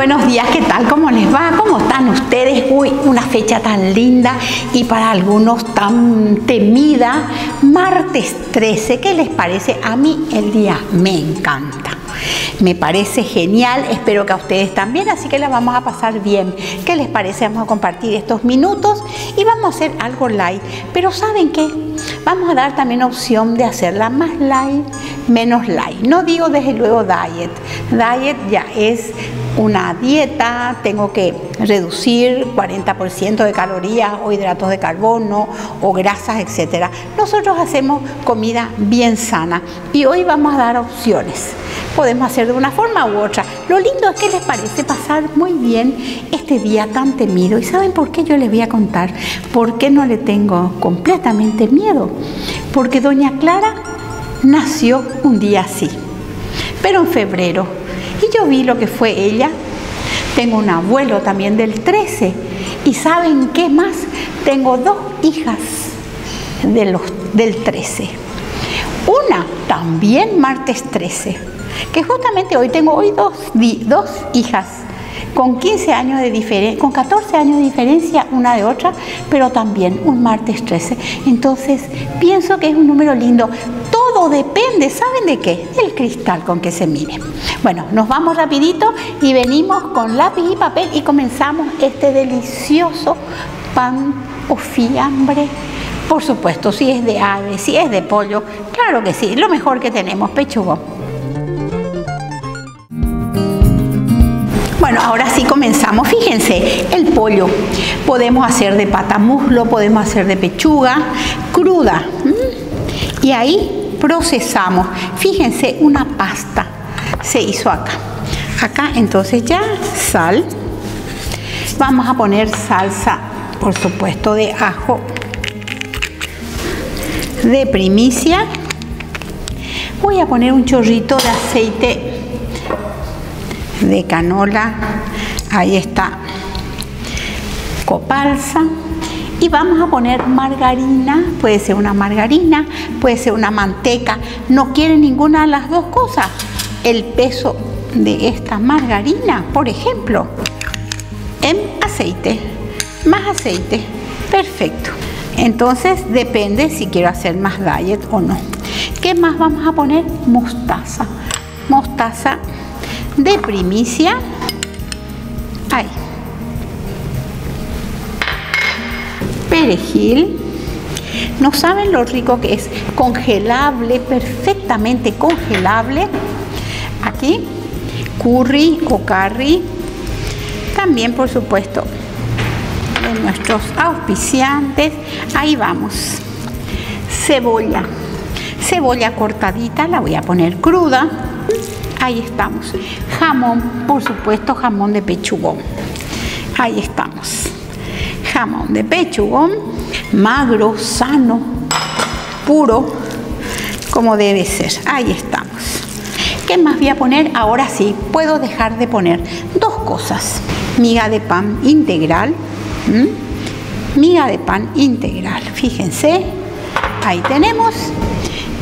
buenos días, ¿qué tal? ¿Cómo les va? ¿Cómo están ustedes? Uy, una fecha tan linda y para algunos tan temida, martes 13, ¿qué les parece? A mí el día me encanta. Me parece genial, espero que a ustedes también, así que la vamos a pasar bien. ¿Qué les parece? Vamos a compartir estos minutos y vamos a hacer algo light. Pero ¿saben qué? Vamos a dar también opción de hacerla más light, menos light. No digo desde luego diet. Diet ya es una dieta, tengo que reducir 40% de calorías o hidratos de carbono o grasas, etc. Nosotros hacemos comida bien sana y hoy vamos a dar opciones podemos hacer de una forma u otra. Lo lindo es que les parece pasar muy bien este día tan temido. ¿Y saben por qué yo les voy a contar? ¿Por qué no le tengo completamente miedo? Porque doña Clara nació un día así, pero en febrero. Y yo vi lo que fue ella. Tengo un abuelo también del 13. ¿Y saben qué más? Tengo dos hijas del 13. Una también martes 13 que justamente hoy tengo hoy dos, dos hijas con 15 años de diferencia, con 14 años de diferencia una de otra, pero también un martes 13. Entonces, pienso que es un número lindo. Depende, ¿saben de qué? Del cristal con que se mire. Bueno, nos vamos rapidito y venimos con lápiz y papel y comenzamos este delicioso pan o fiambre. Por supuesto, si es de ave, si es de pollo, claro que sí, lo mejor que tenemos, pechugo. Bueno, ahora sí comenzamos. Fíjense, el pollo podemos hacer de pata muslo, podemos hacer de pechuga cruda. Y ahí procesamos. Fíjense, una pasta se hizo acá. Acá entonces ya sal. Vamos a poner salsa, por supuesto, de ajo de primicia. Voy a poner un chorrito de aceite de canola, ahí está copalsa y vamos a poner margarina, puede ser una margarina, puede ser una manteca, no quiere ninguna de las dos cosas. El peso de esta margarina, por ejemplo, en aceite, más aceite, perfecto. Entonces depende si quiero hacer más diet o no. ¿Qué más vamos a poner? Mostaza. Mostaza de primicia. Ahí. Perejil. No saben lo rico que es. Congelable, perfectamente congelable. Aquí. Curry o curry. También, por supuesto, de nuestros auspiciantes. Ahí vamos. Cebolla. Cebolla cortadita, la voy a poner cruda Ahí estamos. Jamón, por supuesto, jamón de pechugón. Ahí estamos. De pechugón, magro, sano, puro, como debe ser. Ahí estamos. ¿Qué más voy a poner? Ahora sí, puedo dejar de poner dos cosas. Miga de pan integral. Miga de pan integral. Fíjense. Ahí tenemos.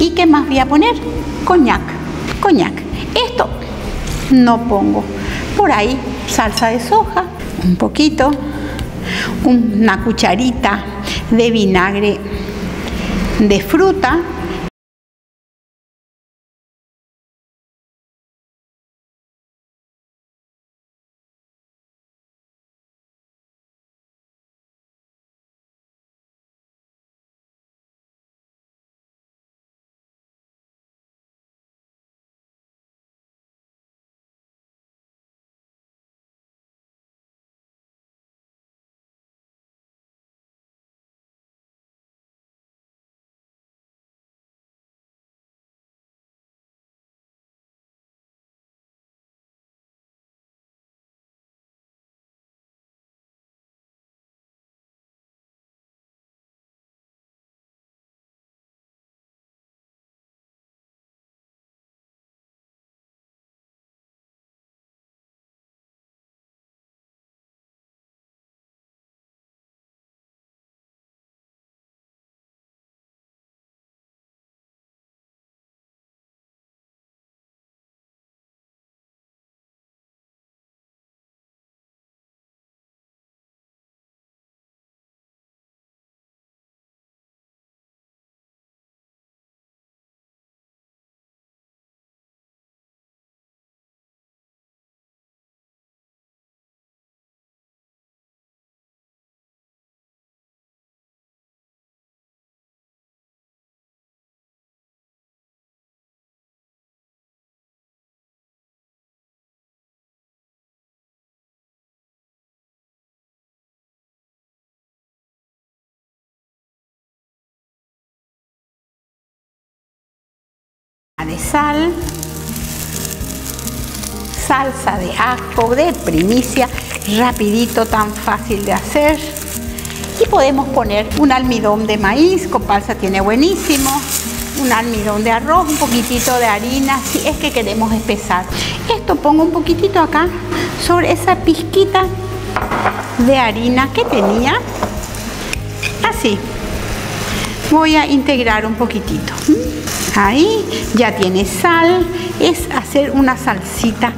¿Y qué más voy a poner? Coñac. Coñac. Esto no pongo. Por ahí salsa de soja, un poquito, una cucharita de vinagre de fruta sal, salsa de ajo de primicia, rapidito, tan fácil de hacer. Y podemos poner un almidón de maíz, Copalsa tiene buenísimo, un almidón de arroz, un poquitito de harina, si es que queremos espesar. Esto pongo un poquitito acá sobre esa pizquita de harina que tenía. Así. Voy a integrar un poquitito. Ahí ya tiene sal. Es hacer una salsita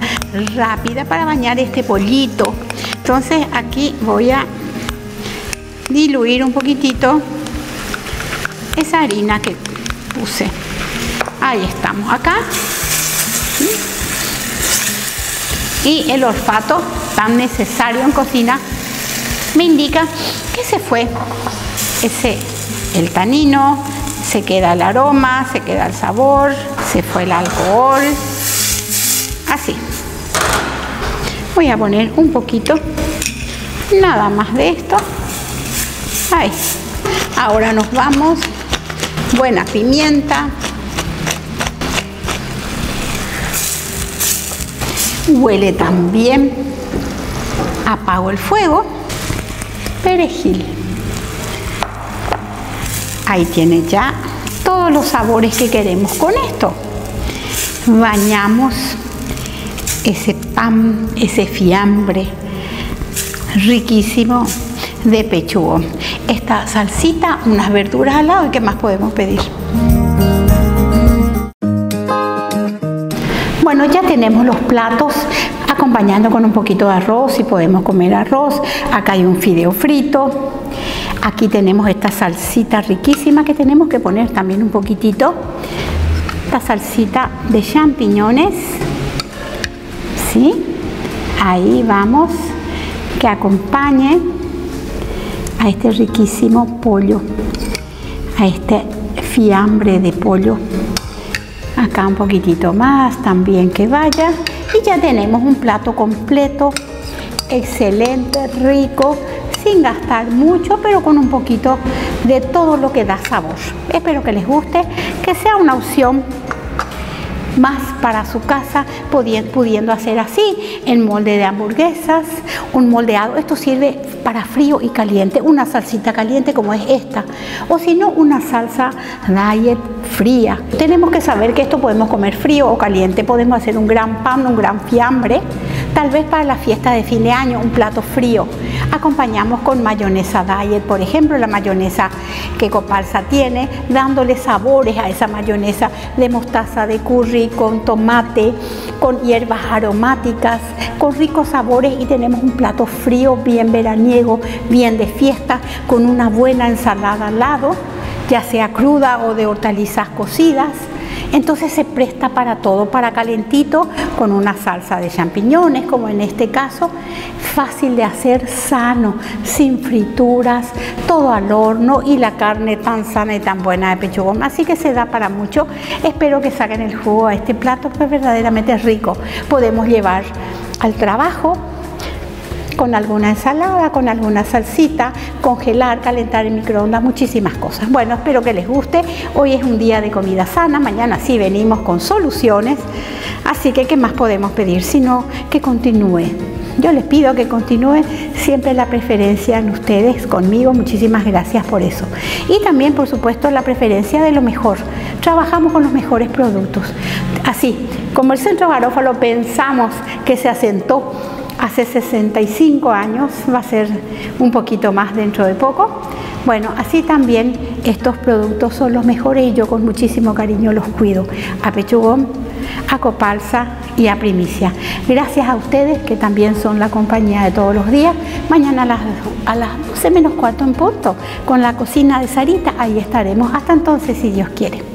rápida para bañar este pollito. Entonces aquí voy a diluir un poquitito esa harina que puse. Ahí estamos, acá. Y el olfato tan necesario en cocina me indica que se fue ese el tanino, se queda el aroma, se queda el sabor, se fue el alcohol. Así. Voy a poner un poquito, nada más de esto. Ahí. Ahora nos vamos. Buena pimienta. Huele también. Apago el fuego. Perejil. Ahí tiene ya todos los sabores que queremos con esto. Bañamos ese pan, ese fiambre riquísimo de pechugo. Esta salsita, unas verduras al lado y qué más podemos pedir. Bueno, ya tenemos los platos acompañando con un poquito de arroz y podemos comer arroz. Acá hay un fideo frito. Aquí tenemos esta salsita riquísima que tenemos que poner también un poquitito. Esta salsita de champiñones. ¿Sí? Ahí vamos. Que acompañe a este riquísimo pollo, a este fiambre de pollo. Acá un poquitito más también que vaya. Y ya tenemos un plato completo, excelente, rico, sin gastar mucho, pero con un poquito de todo lo que da sabor. Espero que les guste, que sea una opción más para su casa, pudiendo hacer así, en molde de hamburguesas, un moldeado. Esto sirve para frío y caliente, una salsita caliente como es esta, o si no, una salsa diet fría. Tenemos que saber que esto podemos comer frío o caliente, podemos hacer un gran pan, un gran fiambre, tal vez para la fiesta de fin de año, un plato frío. Acompañamos con mayonesa diet, por ejemplo, la mayonesa que Copalsa tiene, dándole sabores a esa mayonesa de mostaza de curry, con tomate, con hierbas aromáticas, con ricos sabores y tenemos un plato frío, bien veraniego, bien de fiesta, con una buena ensalada al lado, ya sea cruda o de hortalizas cocidas entonces se presta para todo, para calentito con una salsa de champiñones, como en este caso, fácil de hacer, sano, sin frituras, todo al horno y la carne tan sana y tan buena de pechugón. Así que se da para mucho. Espero que saquen el jugo a este plato, pues verdaderamente es rico. Podemos llevar al trabajo con alguna ensalada, con alguna salsita, congelar, calentar en microondas, muchísimas cosas. Bueno, espero que les guste. Hoy es un día de comida sana, mañana sí venimos con soluciones. Así que, ¿qué más podemos pedir? Sino que continúe. Yo les pido que continúe siempre la preferencia en ustedes conmigo. Muchísimas gracias por eso. Y también, por supuesto, la preferencia de lo mejor. Trabajamos con los mejores productos. Así, como el Centro Garófalo pensamos que se asentó hace 65 años, va a ser un poquito más dentro de poco. Bueno, así también estos productos son los mejores y yo con muchísimo cariño los cuido. A Pechugón, a Copalsa y a Primicia. Gracias a ustedes que también son la compañía de todos los días. Mañana a las, a las 12 menos cuarto en punto con la cocina de Sarita, ahí estaremos. Hasta entonces, si Dios quiere.